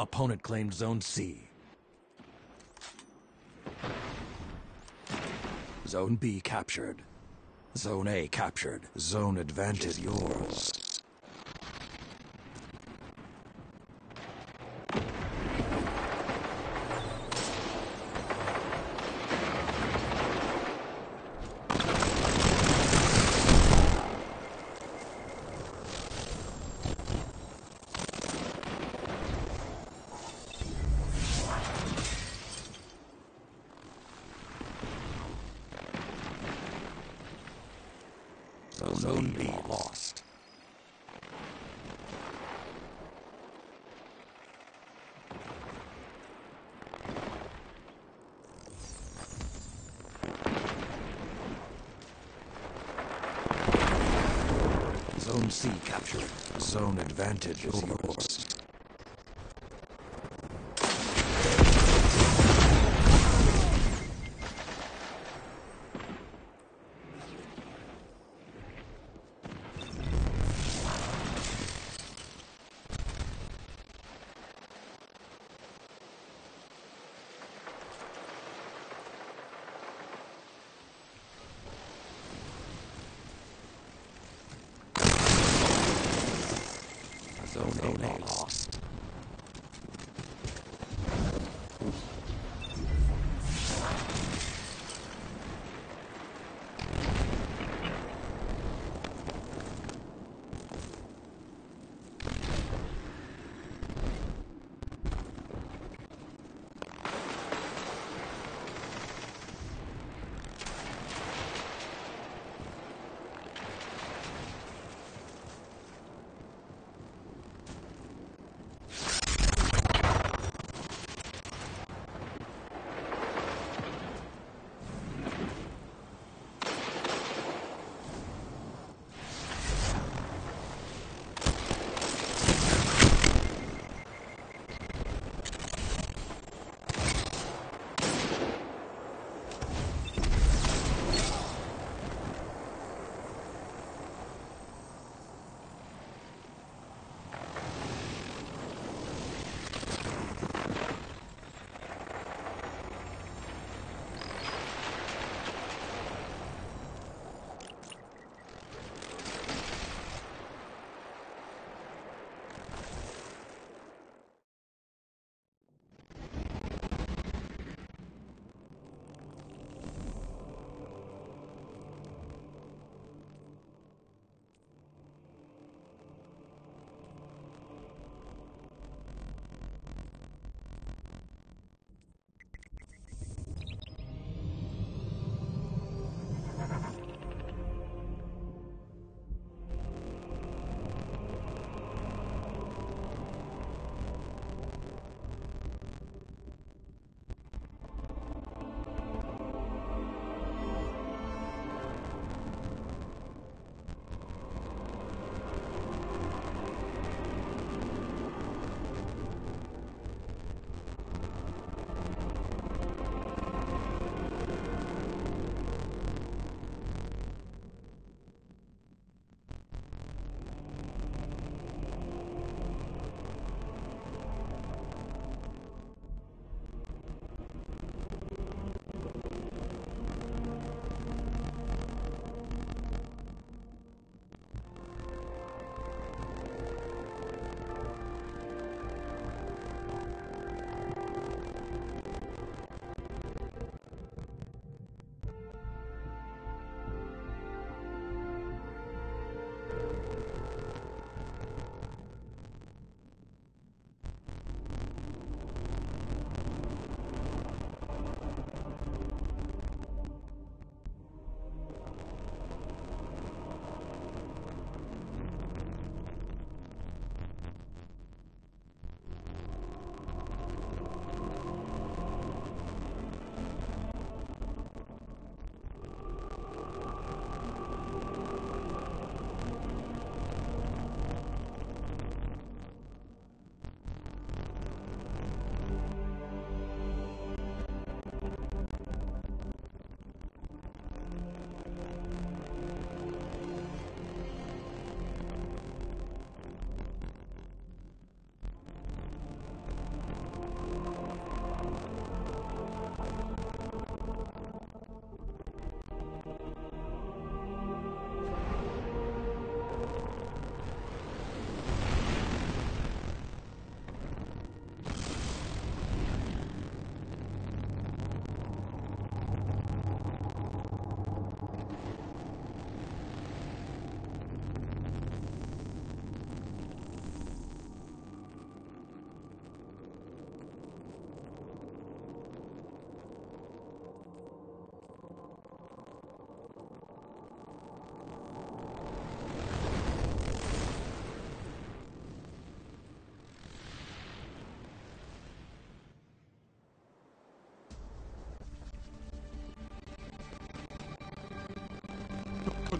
Opponent claimed Zone C. Zone B captured. Zone A captured. Zone advantage yours. Advantage is yours.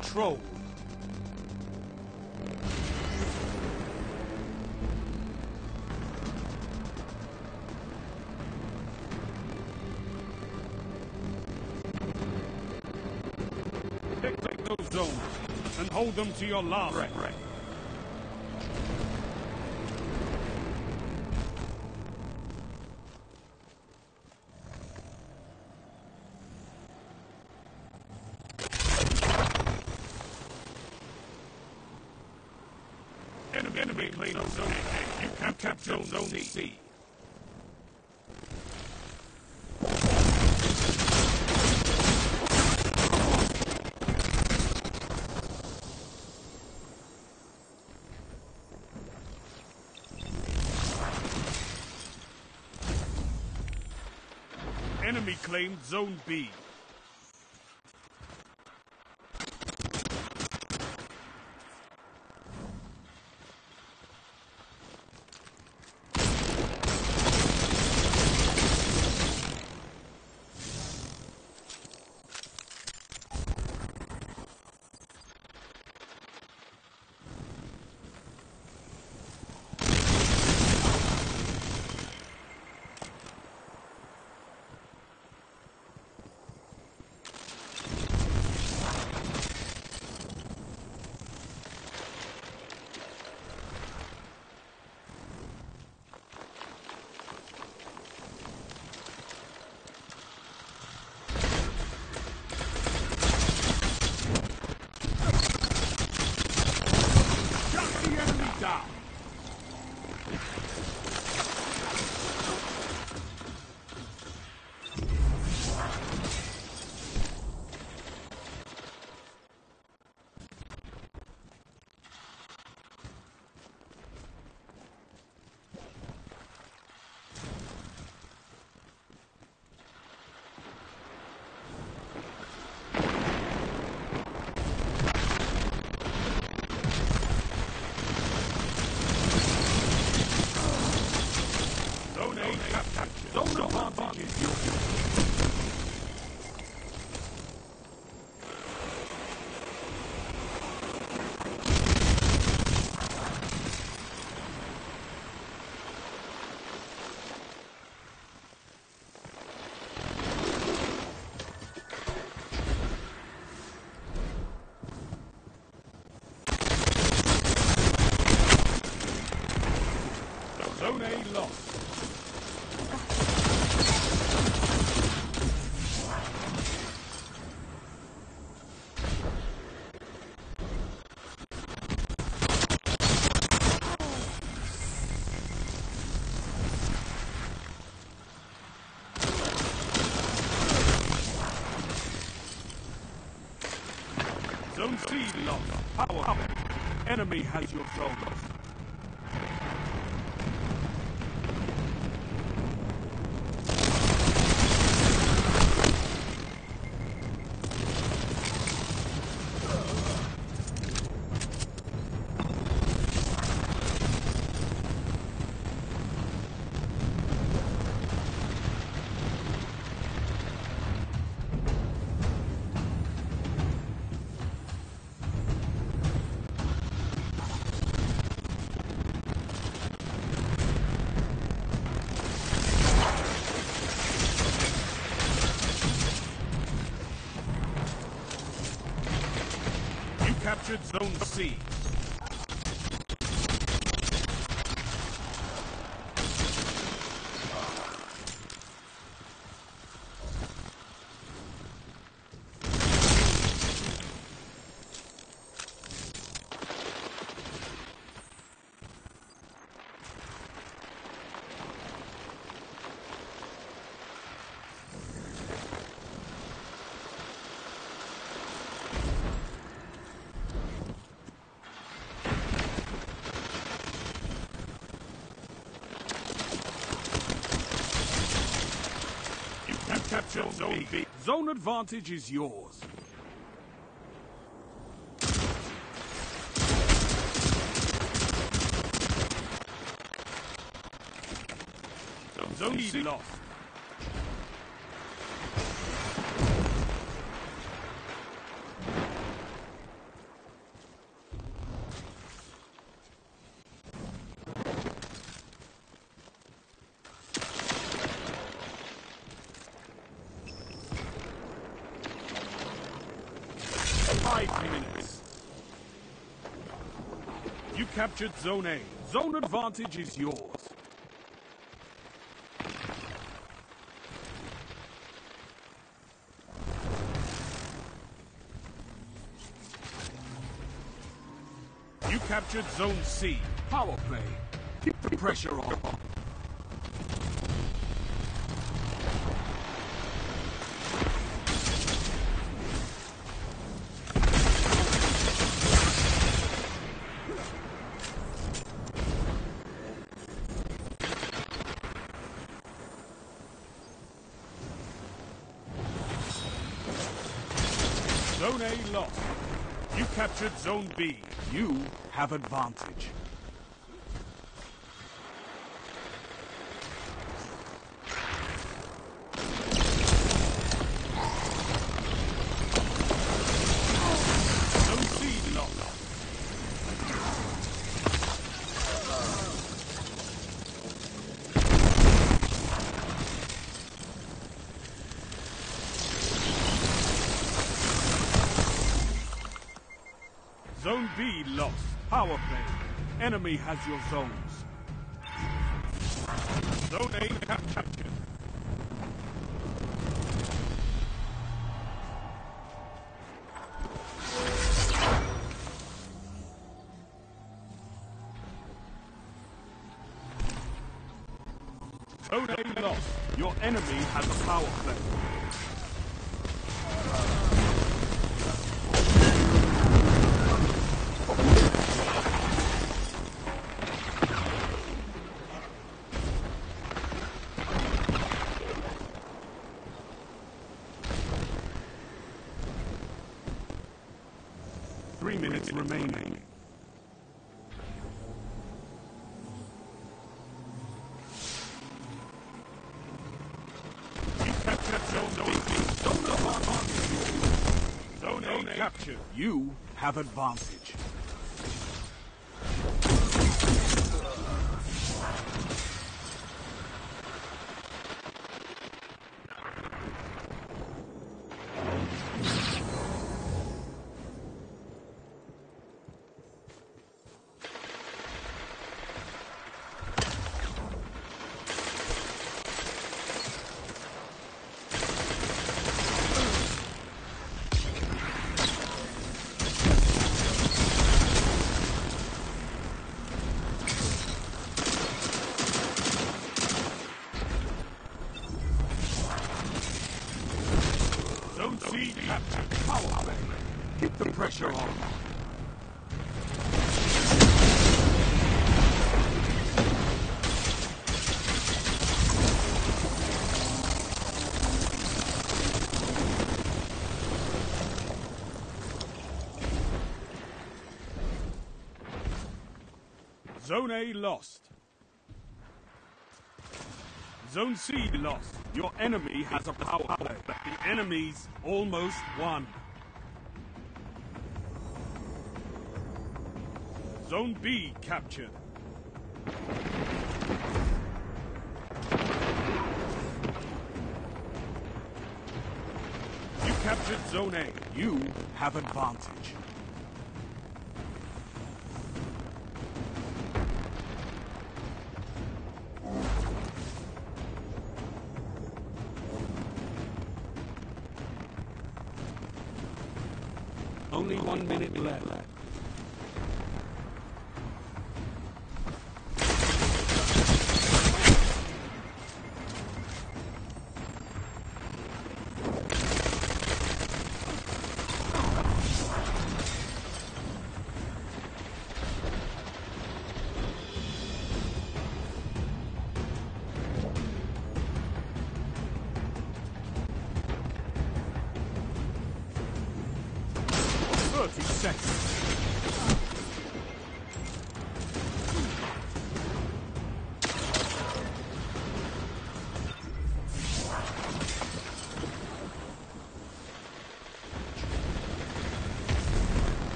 Control. Take, those zones and hold them to your last Right, breath. Enemy, enemy claim zone A. You can capture zone C. Enemy claimed zone B. C lost. Power. Enemy has your zone. Zone B. Zone advantage is yours. Zone lost. Captured Zone A. Zone advantage is yours. You captured Zone C. Power play. Keep the pressure on. Zone A lost. You captured Zone B. You have advantage. Enemy has your zones. Zone A cap- captured. Zone A lost. Your enemy has a power play. Have advantage. Zone C captured. Power play. Keep the pressure on. Zone A lost. Zone C lost. Your enemy has a power play. The enemy's almost won. Zone B captured. You captured Zone A. You have advantage.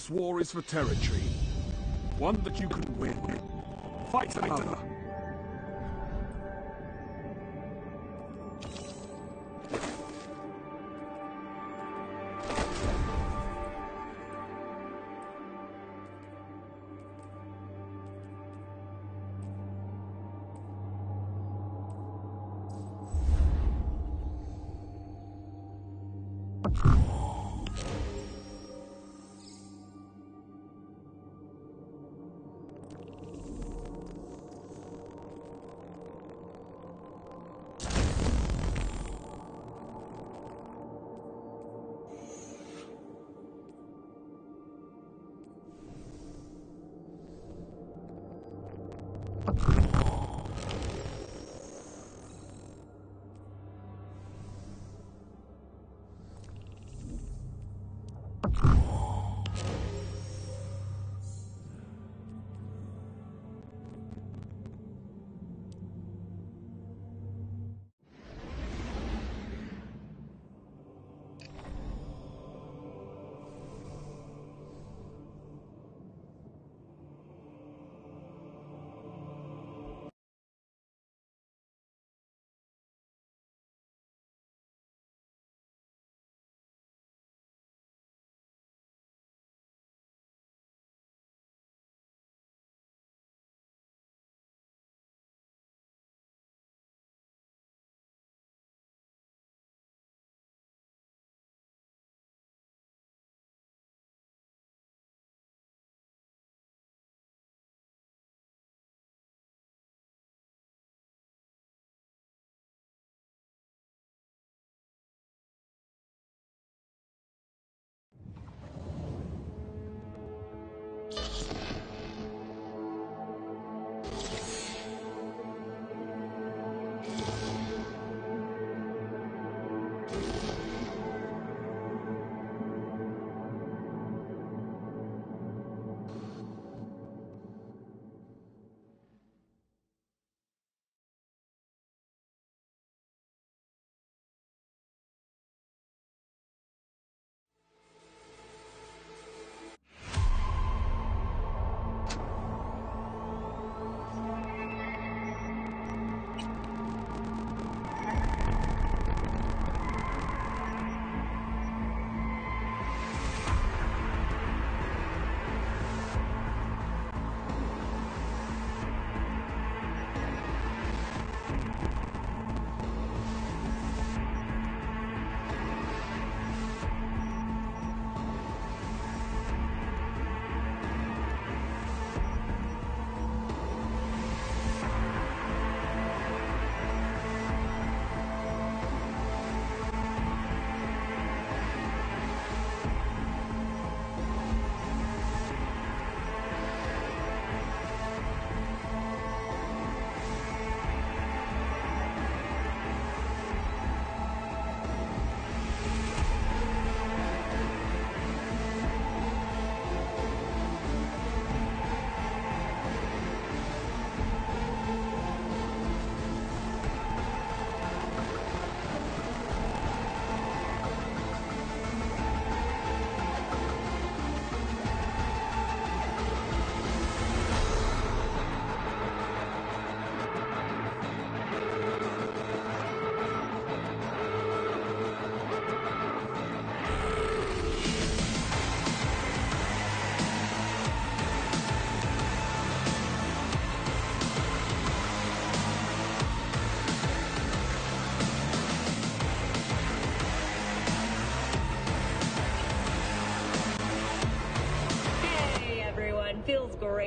This war is for territory. One that you can win. Fight another.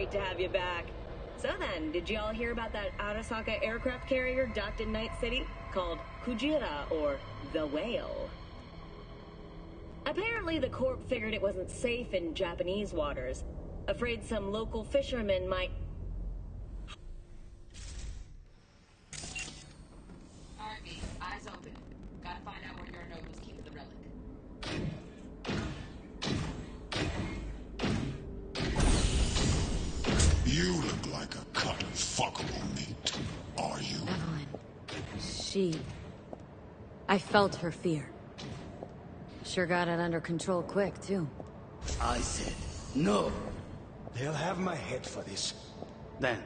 Great to have you back. So then, did y'all hear about that Arasaka aircraft carrier docked in Night City called Kujira or the Whale? Apparently, the Corp figured it wasn't safe in Japanese waters. Afraid some local fishermen might. I felt her fear. Sure got it under control quick, too. I said, No. They'll have my head for this. Then,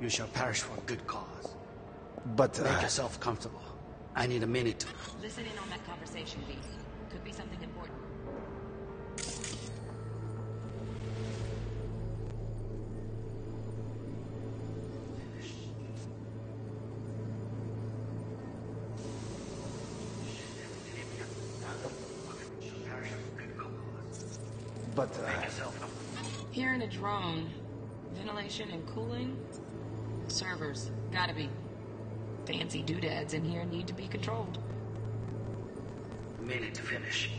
you shall perish for a good cause. But, Make uh, yourself comfortable. I need a minute to... Listen in on that conversation, V. Could be something important. But, uh, Here in a drone, ventilation and cooling? Servers, gotta be. Fancy doodads in here need to be controlled. Minute to finish.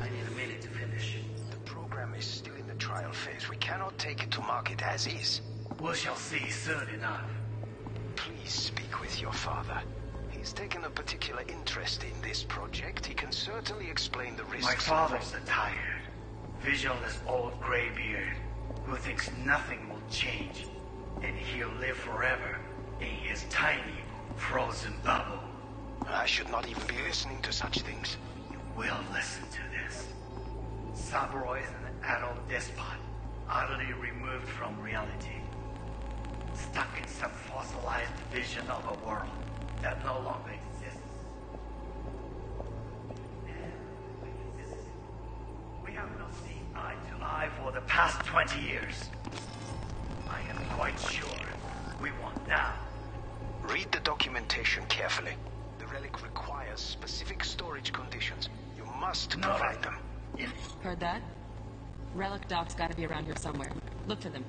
I need a minute to finish. The program is still in the trial phase. We cannot take it to market as is. We shall see soon enough. Please speak with your father. A particular interest in this project. He can certainly explain the risks. My father's a tired, visionless old graybeard who thinks nothing will change, and he'll live forever in his tiny, frozen bubble. I should not even be listening to such things. You will listen to this. Saburo is an adult despot, utterly removed from reality. Stuck in some fossilized vision of a world that no longer exists. We have not seen eye to eye for the past 20 years. I am quite sure we want now. Read the documentation carefully. The relic requires specific storage conditions. You must No, provide I- them. Heard that? Relic docs gotta be around here somewhere. Look for them.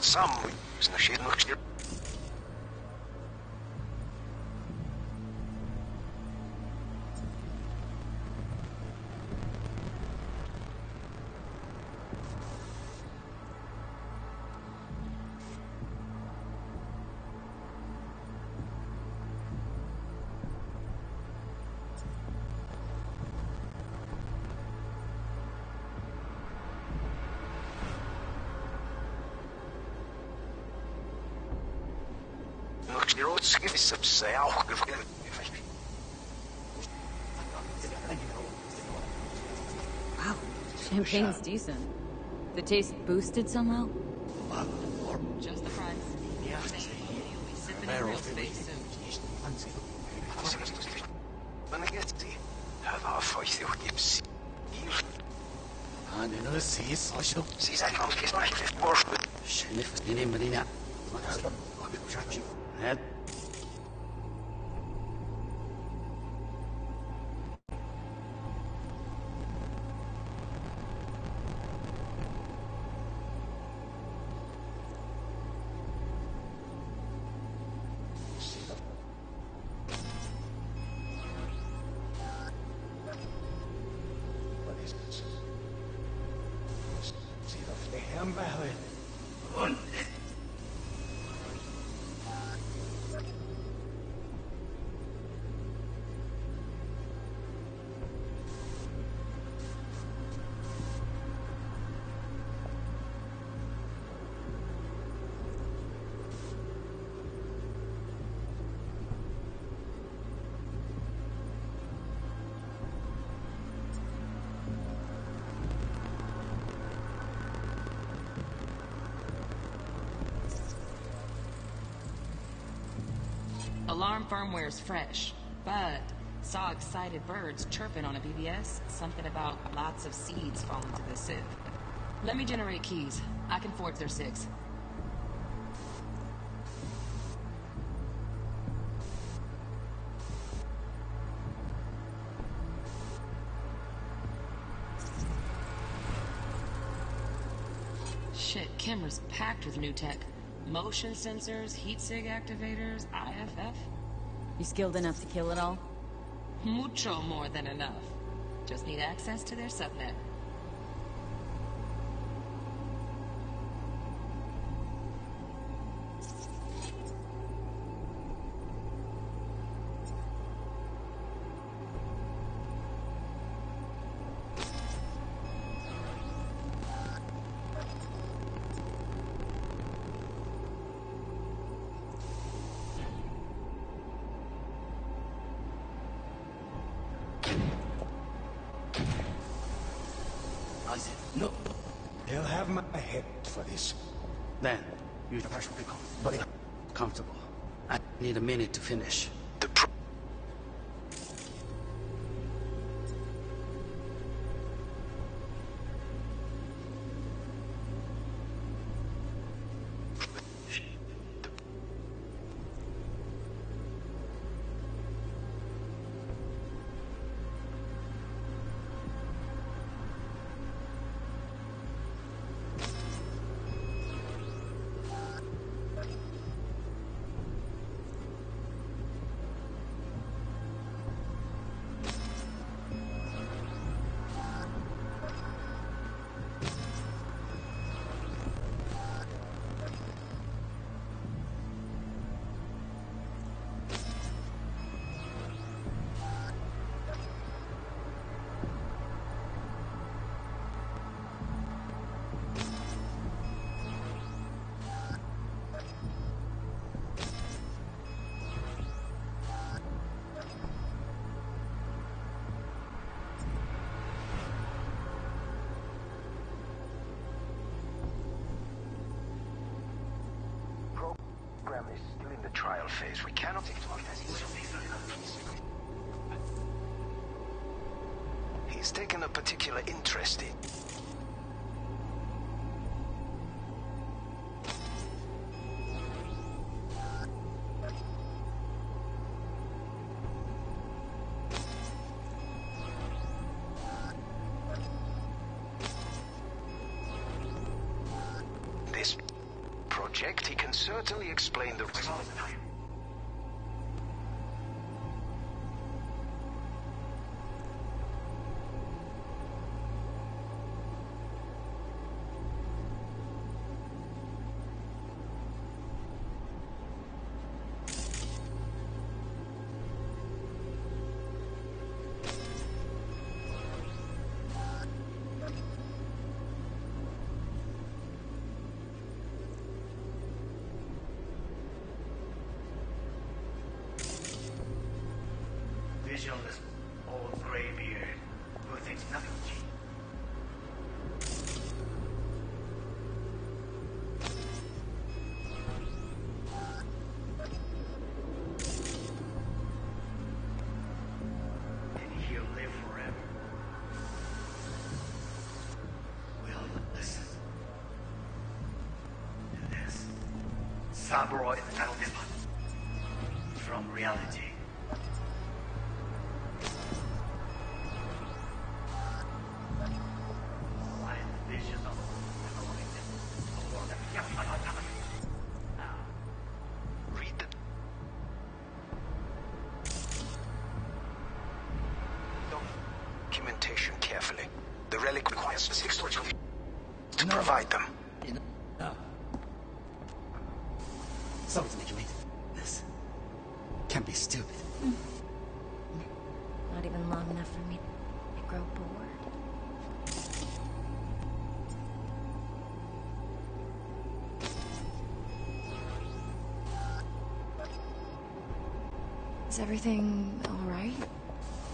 Самый значительный say, oh, Wow, champagne's decent. The taste boosted somehow? Alarm firmware is fresh, but saw excited birds chirping on a BBS. Something about lots of seeds falling to the sieve. Let me generate keys. I can forge their six. Shit, Kimmer's packed with new tech. Motion sensors, heat sig activators, IFF. You skilled enough to kill it all? Mucho more than enough. Just need access to their subnet. I said, no. They'll have my head for this. Then, use the recall. But comfortable. I need a minute to finish. He can certainly explain the results. Is everything alright?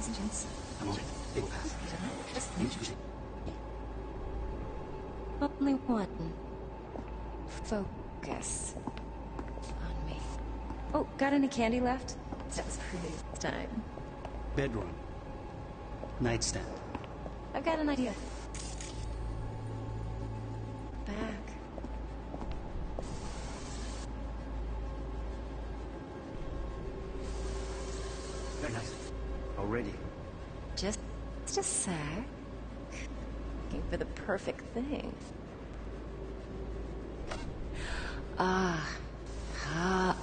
Agents? I'm on it. Big pass. Only one. Focus. On me. Oh, got any candy left? That was pretty this time. Bedroom. Nightstand. I've got an idea. Back. Very nice. Already. Just, just a sec. Looking for the perfect thing. Ah. Ah.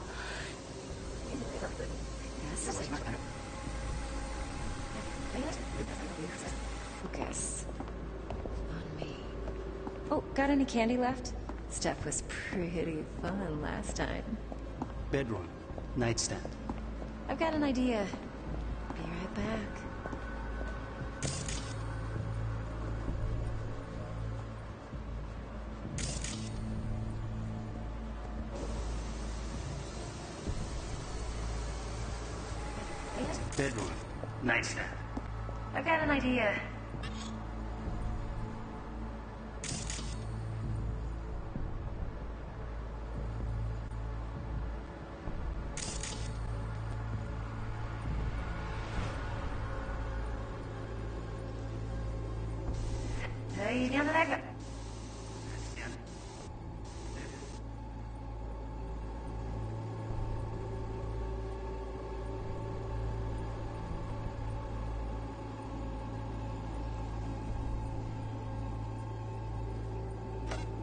Focus. On me. Oh, got any candy left? Stuff was pretty fun last time. Bedroom. Nightstand. I've got an idea. Be right back.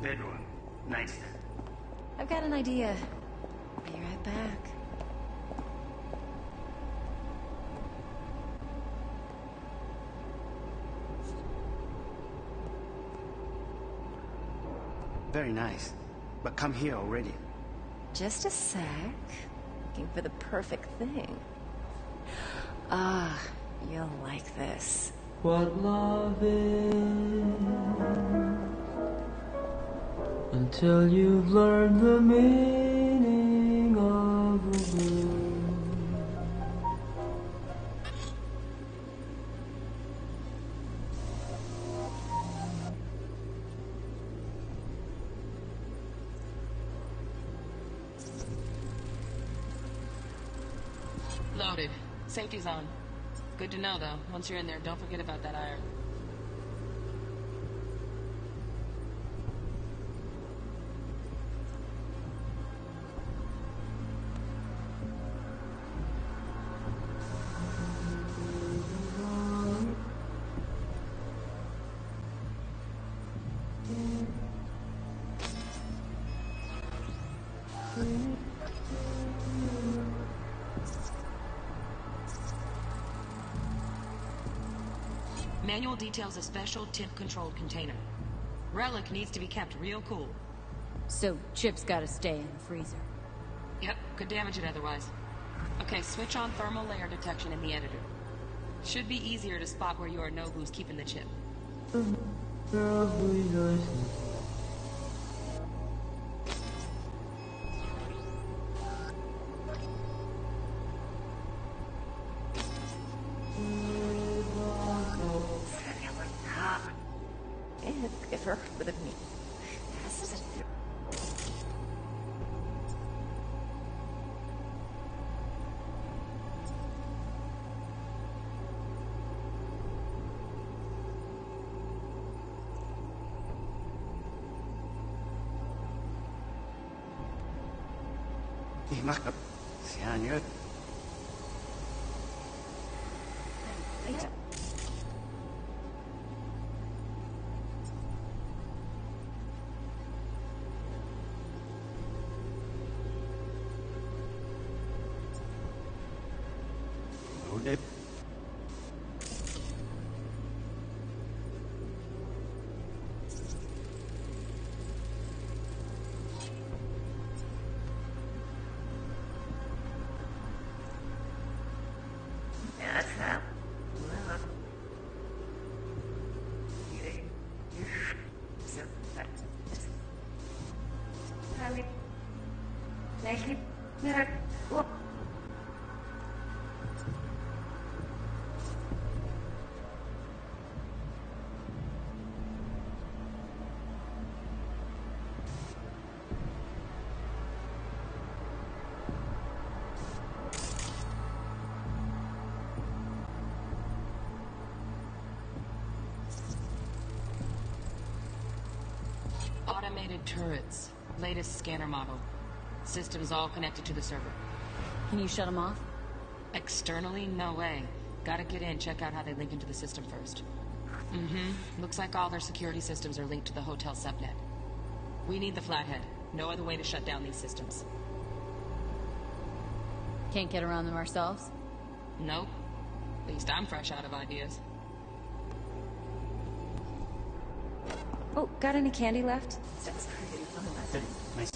Bedroom. Nightstand. I've got an idea. Be right back. Very nice. But come here already. Just a sec. Looking for the perfect thing. Ah, you'll like this. What love is until you've learned the meaning of the blue. Loaded. Safety's on. Good to know, though. Once you're in there, don't forget about that iron. Manual details a special temp-controlled container. Relic needs to be kept real cool. So, Chip's gotta stay in the freezer. Yep, could damage it otherwise. Okay, switch on thermal layer detection in the editor. Should be easier to spot where you are. Yorinobu's keeping the chip. Ich mach... Señor. Loaded. That's how. Oh. Automated turrets. Latest scanner model. Systems all connected to the server. Can you shut them off? Externally, no way. Gotta get in, check out how they link into the system first. Mm-hmm. Looks like all their security systems are linked to the hotel subnet. We need the flathead. No other way to shut down these systems. Can't get around them ourselves? Nope. At least I'm fresh out of ideas. Oh, got any candy left? Steph's pretty fun last. Nice.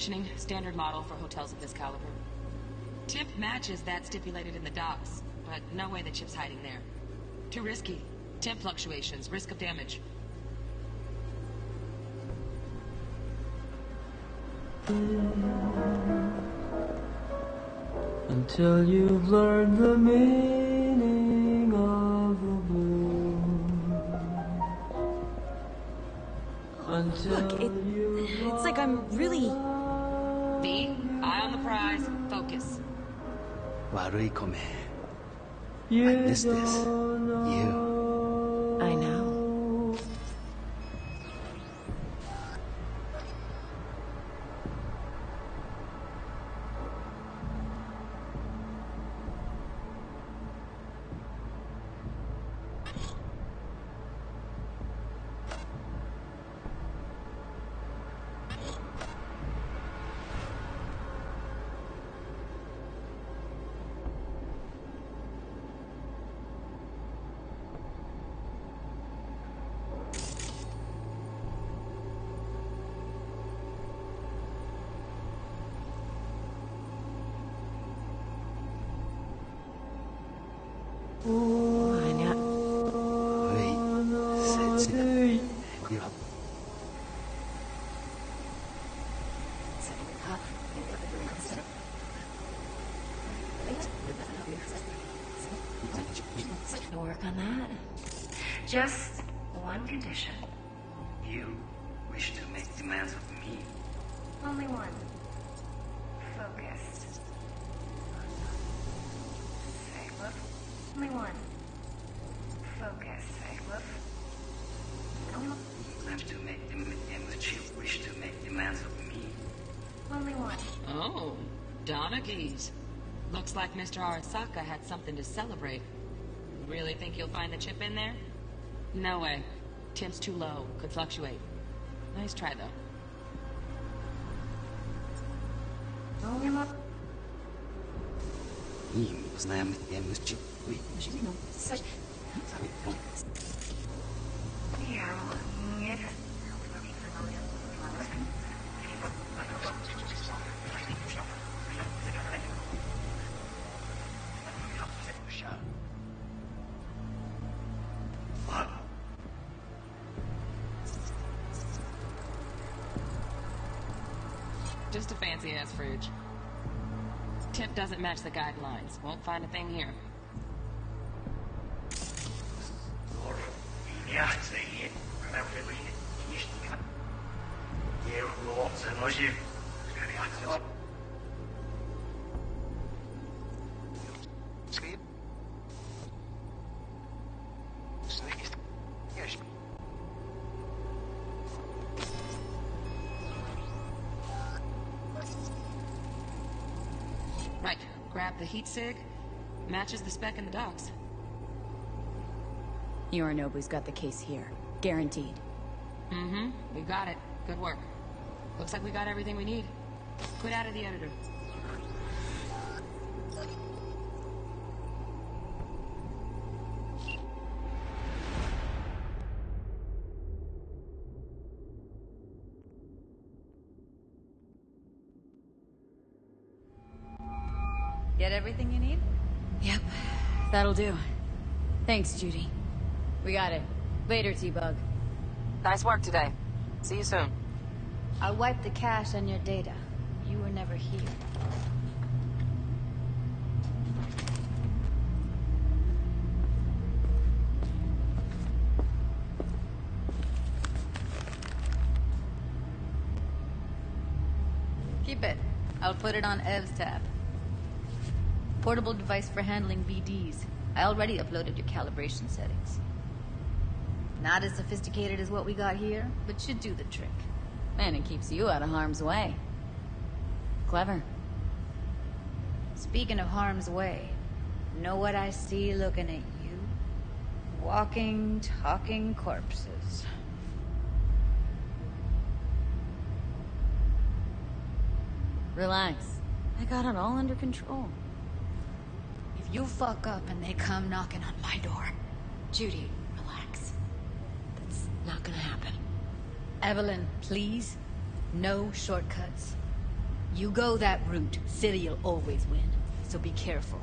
Standard model for hotels of this caliber. Tip matches that stipulated in the docs, but no way the chip's hiding there. Too risky. Temp fluctuations, risk of damage. Until you've learned the meaning 悪い米 I miss this. On that. Just one condition. You wish to make demands of me. Only one. Focused. Saglev. Only one. Focused, Saglev. Only Have to make dem- and which you wish to make demands of me. Only one. Oh, Donaghy's. Looks like Mr. Arasaka had something to celebrate really think you'll find the chip in there? No way. Temp's too low. Could fluctuate. Nice try, though. Just a fancy ass fridge. Tip doesn't match the guidelines. Won't find a thing here. Sig. Matches the spec in the docs. Yorinobu's got the case here. Guaranteed. Mm-hmm. We got it. Good work. Looks like we got everything we need. Quit out of the editor. That'll do. Thanks, Judy. We got it. Later, T-Bug. Nice work today. See you soon. I wiped the cache on your data. You were never here. Keep it. I'll put it on Ev's tab. Portable device for handling BDs. I already uploaded your calibration settings. Not as sophisticated as what we got here, but should do the trick. And it keeps you out of harm's way. Clever. Speaking of harm's way, know what I see looking at you? Walking, talking corpses. Relax. I got it all under control. You fuck up and they come knocking on my door, Judy, relax. That's not gonna happen. Evelyn, please, no shortcuts. You go that route, City'll always win. So be careful.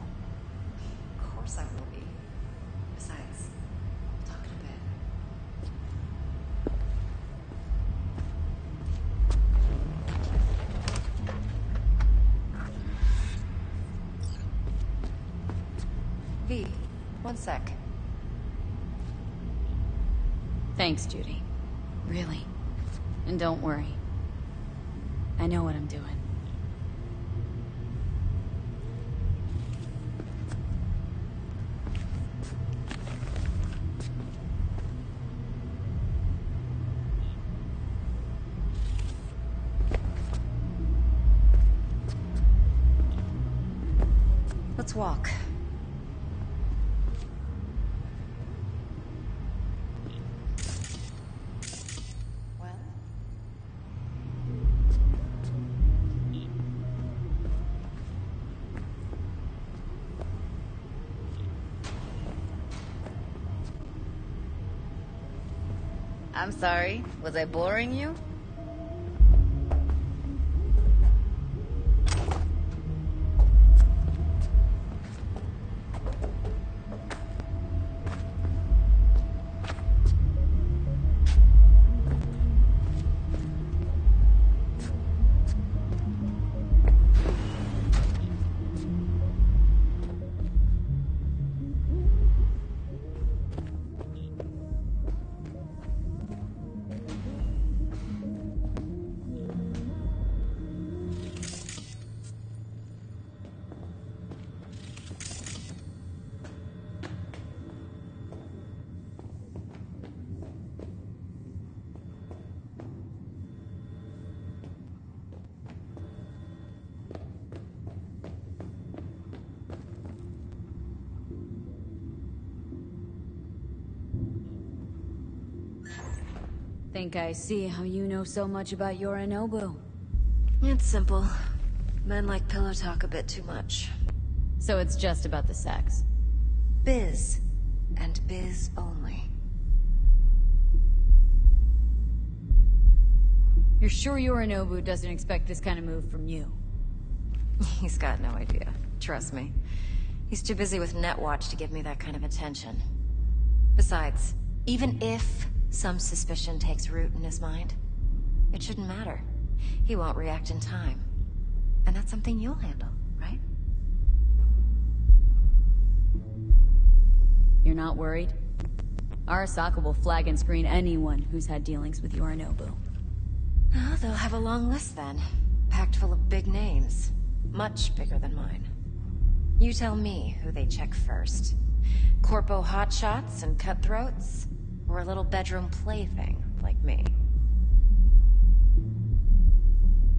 I'm sorry, was I boring you? Think I see how you know so much about Yorinobu. It's simple. Men like pillow talk a bit too much. So it's just about the sex. Biz. And biz only. You're sure Yorinobu doesn't expect this kind of move from you? He's got no idea. Trust me. He's too busy with Netwatch to give me that kind of attention. Besides, even if some suspicion takes root in his mind, it shouldn't matter. He won't react in time. And that's something you'll handle, right? You're not worried? Arasaka will flag and screen anyone who's had dealings with Yorinobu. Oh, ah, they'll have a long list then. Packed full of big names. Much bigger than mine. You tell me who they check first. Corpo hotshots and cutthroats? Or a little bedroom plaything like me?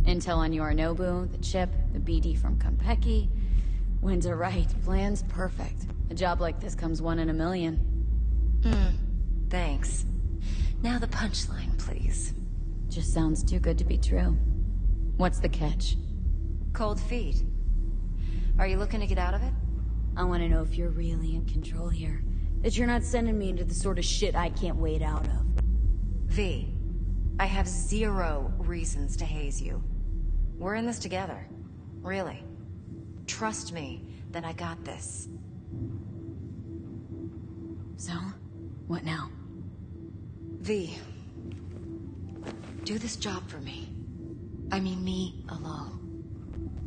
Intel on Yorinobu, the chip, the BD from Konpeki. Winds are right. Plan's perfect. A job like this comes one in a million. Hmm. Thanks. Now the punchline, please. Just sounds too good to be true. What's the catch? Cold feet. Are you looking to get out of it? I want to know if you're really in control here. That you're not sending me into the sort of shit I can't wait out of. V. I have zero reasons to haze you. We're in this together. Really. Trust me that I got this. So? What now? V. Do this job for me. I mean me alone.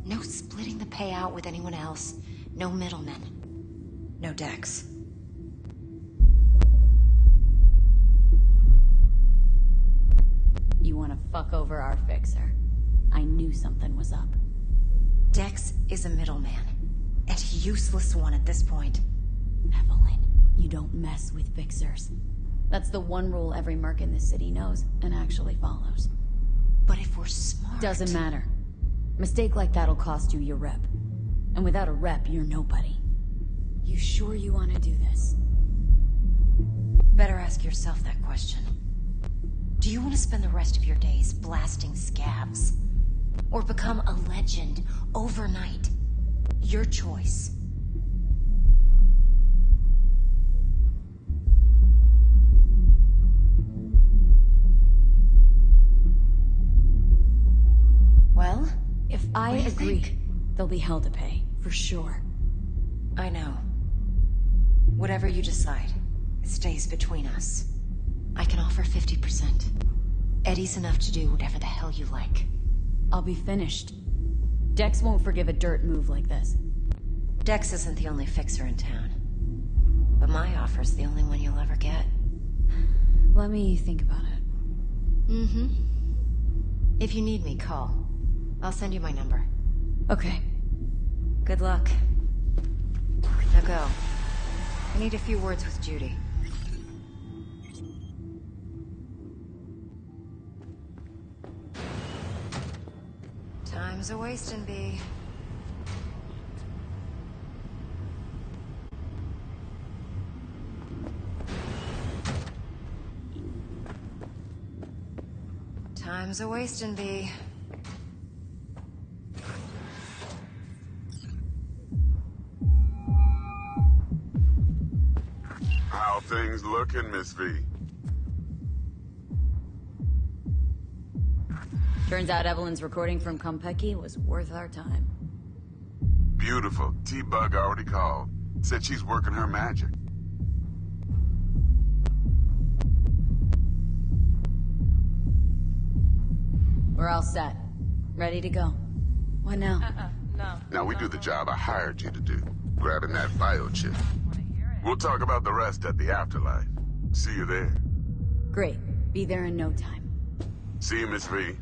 No splitting the payout with anyone else. No middlemen. No Dex. You want to fuck over our fixer. I knew something was up. Dex is a middleman. And a useless one at this point. Evelyn, you don't mess with fixers. That's the one rule every merc in this city knows and actually follows. But if we're smart... Doesn't matter. Mistake like that'll cost you your rep. And without a rep, you're nobody. You sure you want to do this? Better ask yourself that question. Do you want to spend the rest of your days blasting scabs? Or become a legend overnight? Your choice. Well, if I agree, think? they'll be hell to pay, for sure. I know. Whatever you decide, it stays between us. I can offer 50%. Eddie's enough to do whatever the hell you like. I'll be finished. Dex won't forgive a dirt move like this. Dex isn't the only fixer in town. But my offer's the only one you'll ever get. Let me think about it. Mm-hmm. If you need me, call. I'll send you my number. Okay. Good luck. Now go. I need a few words with Judy. Time's a wasting, Bee. Time's a wasting, Bee. How things looking, Miss V? Turns out Evelyn's recording from Konpeki was worth our time. Beautiful. T-Bug already called. Said she's working her magic. We're all set. Ready to go. What now? Uh-uh, no. Now we do the job I hired you to do. Grabbing that biochip. We'll talk about the rest at the afterlife. See you there. Great. Be there in no time. See you, Miss V.